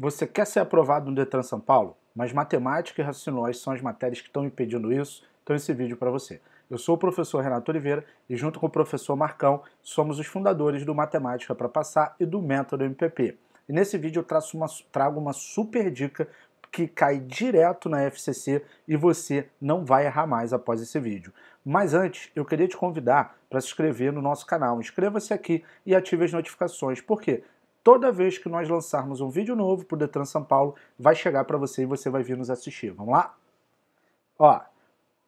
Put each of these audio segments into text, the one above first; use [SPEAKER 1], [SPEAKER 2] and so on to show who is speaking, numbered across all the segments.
[SPEAKER 1] Você quer ser aprovado no Detran São Paulo? Mas matemática e raciocínio são as matérias que estão impedindo isso, então esse vídeo é para você. Eu sou o professor Renato Oliveira e junto com o professor Marcão somos os fundadores do Matemática para Passar e do Método MPP. E nesse vídeo eu uma, trago uma super dica que cai direto na FCC e você não vai errar mais após esse vídeo. Mas antes, eu queria te convidar para se inscrever no nosso canal. Inscreva-se aqui e ative as notificações, porque toda vez que nós lançarmos um vídeo novo para o Detran São Paulo, vai chegar para você e você vai vir nos assistir. Vamos lá? Ó,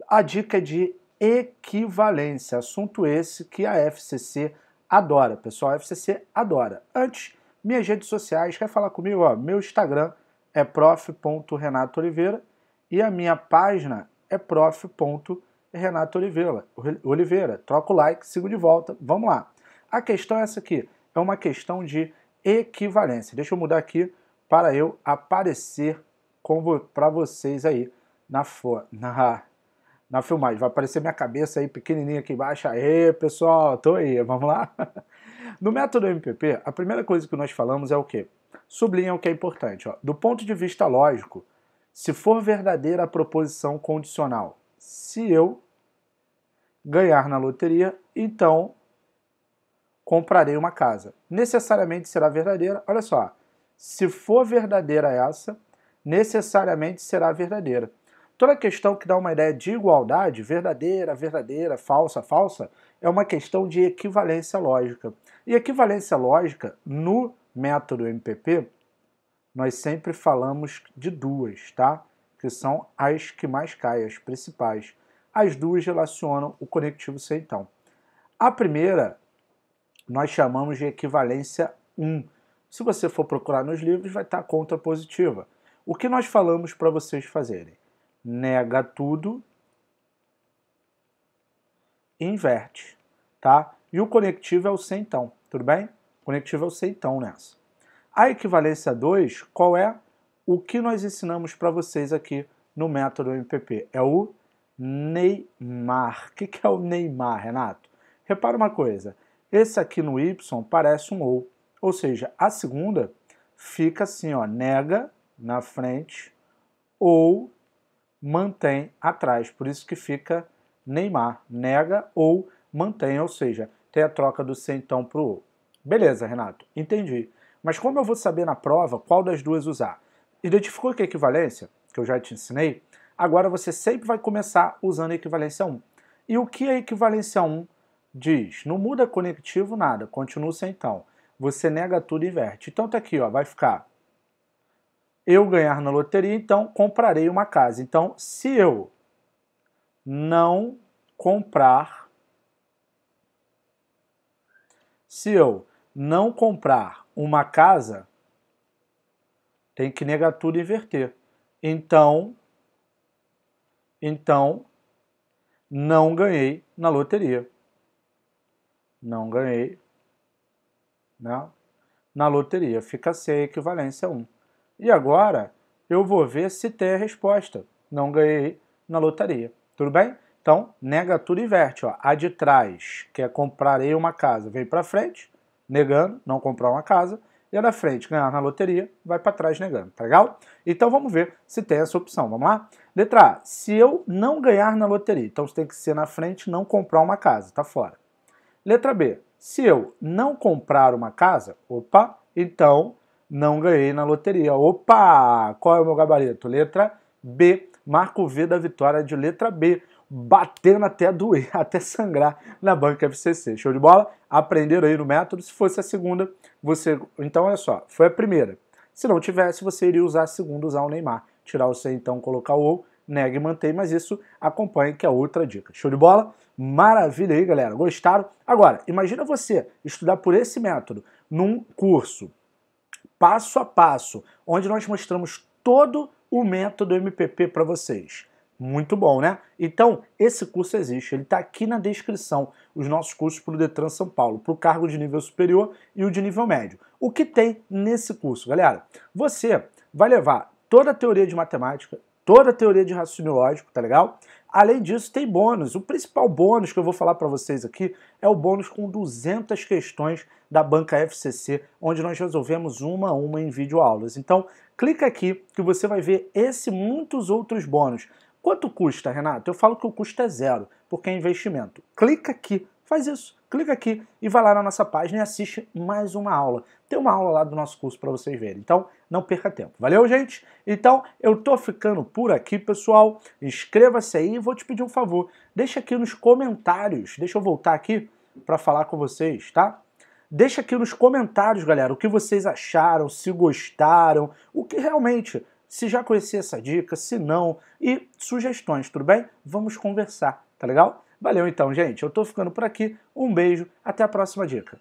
[SPEAKER 1] a dica é de equivalência, assunto esse que a FCC adora, pessoal, a FCC adora. Antes, minhas redes sociais, quer falar comigo? Ó, meu Instagram é prof.renatooliveira e a minha página é prof.renatooliveira. Oliveira, troca o like, sigo de volta, vamos lá. A questão é essa aqui, é uma questão de equivalência. Deixa eu mudar aqui para eu aparecer para vocês aí na, na, na filmagem. Vai aparecer minha cabeça aí pequenininha aqui embaixo. Aê, pessoal, tô aí, vamos lá? No método MPP, a primeira coisa que nós falamos é o quê? Sublinha o que é importante. Ó. Do ponto de vista lógico, se for verdadeira a proposição condicional, se eu ganhar na loteria, então comprarei uma casa. Necessariamente será verdadeira. Olha só, se for verdadeira essa, necessariamente será verdadeira. Toda questão que dá uma ideia de igualdade, verdadeira, verdadeira, falsa, falsa, é uma questão de equivalência lógica. E equivalência lógica, no método MPP, nós sempre falamos de duas, tá? Que são as que mais caem, as principais. As duas relacionam o conectivo então. A primeira, nós chamamos de equivalência 1. Se você for procurar nos livros, vai estar contrapositiva. O que nós falamos para vocês fazerem? nega tudo, inverte, tá? E o conectivo é o centão, tudo bem? O conectivo é o centão nessa. A equivalência 2, qual é? O que nós ensinamos para vocês aqui no método MPP? É o Neymar. O que é o Neymar, Renato? Repara uma coisa, esse aqui no Y parece um ou, ou seja, a segunda fica assim, ó, nega na frente ou mantém atrás. Por isso que fica Neymar, nega ou mantém, ou seja, tem a troca do C então para o O. Beleza, Renato, entendi. Mas como eu vou saber na prova qual das duas usar? Identificou que é equivalência, que eu já te ensinei, agora você sempre vai começar usando a equivalência 1. E o que a equivalência 1 diz? Não muda conectivo nada, continua sem então. Você nega tudo e inverte. Então tá aqui, ó, vai ficar eu ganhar na loteria, então comprarei uma casa. Então, se eu não comprar, se eu não comprar uma casa, tem que negar tudo e inverter. Então, então não ganhei na loteria. Não ganhei né, na loteria. Fica sem a equivalência 1. E agora eu vou ver se tem a resposta. Não ganhei na lotaria. Tudo bem? Então, nega tudo e inverte. Ó. A de trás, que é comprarei uma casa, vem para frente, negando, não comprar uma casa. E a da frente, ganhar na loteria, vai para trás negando. Tá legal? Então vamos ver se tem essa opção. Vamos lá? Letra A. Se eu não ganhar na loteria, então você tem que ser na frente não comprar uma casa. Tá fora. Letra B. Se eu não comprar uma casa, opa, então não ganhei na loteria. Opa! Qual é o meu gabarito? Letra B. Marco V da vitória de letra B. Batendo até doer, até sangrar na banca FCC. Show de bola? Aprenderam aí no método. Se fosse a segunda, você. Então, olha só, foi a primeira. Se não tivesse, você iria usar a segunda, usar o Neymar. Tirar o C, então, colocar o ou, nega e mantém, mas isso acompanha, que é outra dica. Show de bola? Maravilha aí, galera. Gostaram? Agora, imagina você estudar por esse método num curso passo a passo, onde nós mostramos todo o método MPP para vocês. Muito bom, né? Então, esse curso existe, ele está aqui na descrição, os nossos cursos para o Detran São Paulo, para o cargo de nível superior e o de nível médio. O que tem nesse curso, galera? Você vai levar toda a teoria de matemática, toda a teoria de raciocínio lógico, tá legal? Além disso, tem bônus. O principal bônus que eu vou falar para vocês aqui é o bônus com 200 questões da banca FCC, onde nós resolvemos uma a uma em videoaulas. Então, clica aqui que você vai ver esse e muitos outros bônus. Quanto custa, Renato? Eu falo que o custo é zero, porque é investimento. Clica aqui, faz isso. Clica aqui e vai lá na nossa página e assiste mais uma aula. Tem uma aula lá do nosso curso para vocês verem. Então, não perca tempo. Valeu, gente? Então, eu tô ficando por aqui, pessoal. Inscreva-se aí e vou te pedir um favor. Deixa aqui nos comentários. Deixa eu voltar aqui para falar com vocês, tá? Deixa aqui nos comentários, galera, o que vocês acharam, se gostaram, o que realmente, se já conhecia essa dica, se não, e sugestões, tudo bem? Vamos conversar, tá legal? Valeu então, gente. Eu tô ficando por aqui. Um beijo, até a próxima dica.